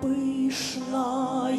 Пышная